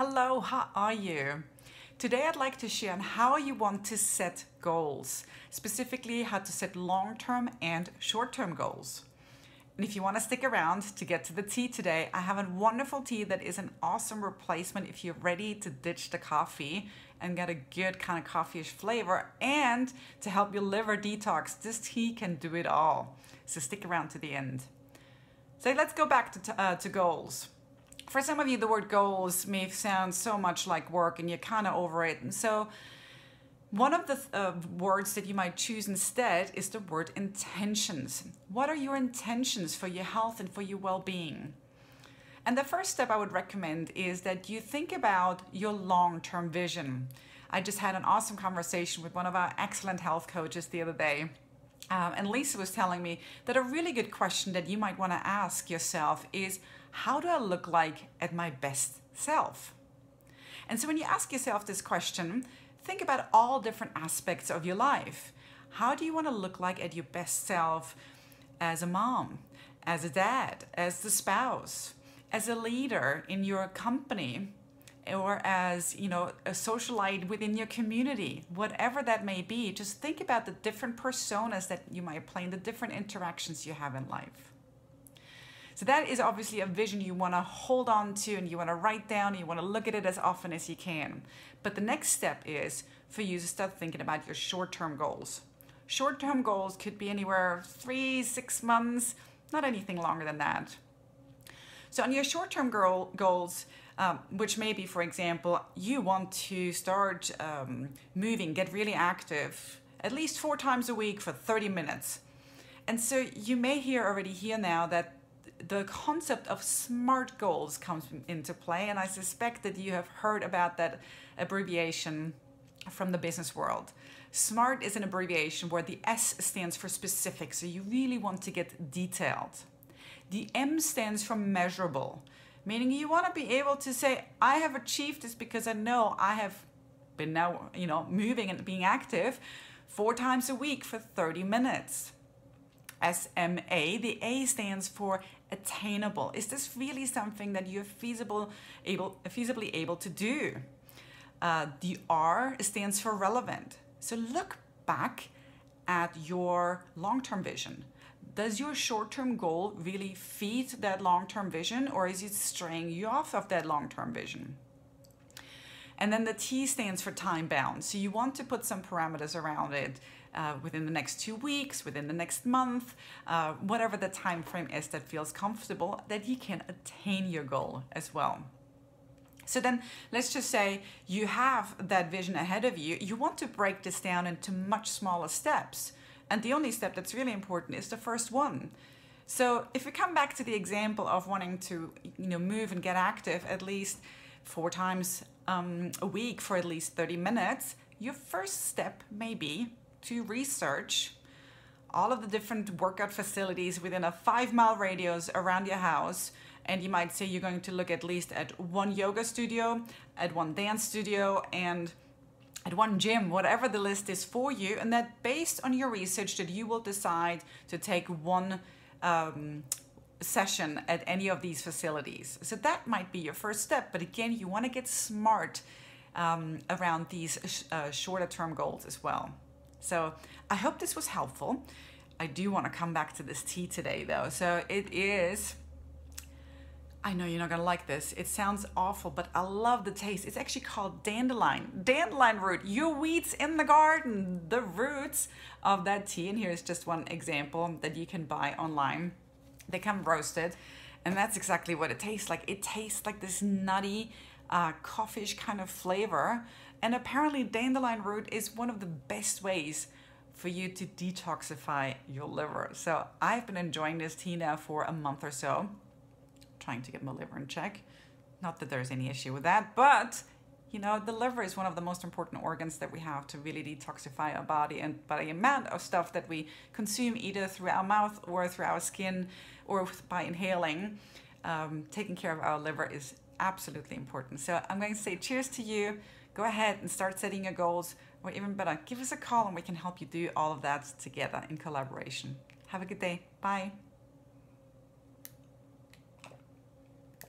Hello, how are you? Today I'd like to share on how you want to set goals, specifically how to set long-term and short-term goals. And if you want to stick around to get to the tea today, I have a wonderful tea that is an awesome replacement if you're ready to ditch the coffee and get a good kind of coffee-ish flavor and to help your liver detox. This tea can do it all. So stick around to the end. So let's go back to, uh, to goals for some of you, the word goals may sound so much like work and you're kind of over it. And so, one of the uh, words that you might choose instead is the word intentions. What are your intentions for your health and for your well being? And the first step I would recommend is that you think about your long term vision. I just had an awesome conversation with one of our excellent health coaches the other day. Um, and Lisa was telling me that a really good question that you might want to ask yourself is how do I look like at my best self? And so when you ask yourself this question, think about all different aspects of your life. How do you want to look like at your best self as a mom, as a dad, as the spouse, as a leader in your company, or as you know a socialite within your community whatever that may be just think about the different personas that you might play and the different interactions you have in life so that is obviously a vision you want to hold on to and you want to write down and you want to look at it as often as you can. But the next step is for you to start thinking about your short-term goals. Short-term goals could be anywhere three, six months, not anything longer than that. So on your short-term goal, goals, um, which may be, for example, you want to start um, moving, get really active, at least four times a week for 30 minutes. And so you may hear already here now that the concept of SMART goals comes into play, and I suspect that you have heard about that abbreviation from the business world. SMART is an abbreviation where the S stands for specific, so you really want to get detailed. The M stands for measurable, meaning you want to be able to say, I have achieved this because I know I have been now, you know, moving and being active four times a week for 30 minutes. SMA, the A stands for attainable. Is this really something that you're feasible, able, feasibly able to do? Uh, the R stands for relevant. So look back at your long-term vision. Does your short-term goal really feed that long-term vision or is it straying you off of that long-term vision? And then the T stands for time bound. So you want to put some parameters around it uh, within the next two weeks, within the next month, uh, whatever the time frame is that feels comfortable, that you can attain your goal as well. So then let's just say you have that vision ahead of you. You want to break this down into much smaller steps. And the only step that's really important is the first one. So if we come back to the example of wanting to you know, move and get active at least four times um, a week for at least 30 minutes, your first step may be to research all of the different workout facilities within a five mile radius around your house. And you might say you're going to look at least at one yoga studio, at one dance studio, and at one gym, whatever the list is for you. And that based on your research that you will decide to take one um, session at any of these facilities. So that might be your first step. But again, you want to get smart um, around these uh, shorter term goals as well. So I hope this was helpful. I do want to come back to this tea today though. So it is, I know you're not gonna like this. It sounds awful, but I love the taste. It's actually called dandelion. Dandelion root, your weeds in the garden, the roots of that tea. And here's just one example that you can buy online. They come roasted and that's exactly what it tastes like. It tastes like this nutty, uh, coffee kind of flavor and apparently dandelion root is one of the best ways for you to detoxify your liver. So I've been enjoying this tea now for a month or so, trying to get my liver in check. Not that there's any issue with that, but you know, the liver is one of the most important organs that we have to really detoxify our body. And by the amount of stuff that we consume either through our mouth or through our skin or by inhaling, um, taking care of our liver is absolutely important. So I'm going to say cheers to you go ahead and start setting your goals, or even better, give us a call and we can help you do all of that together in collaboration. Have a good day. Bye.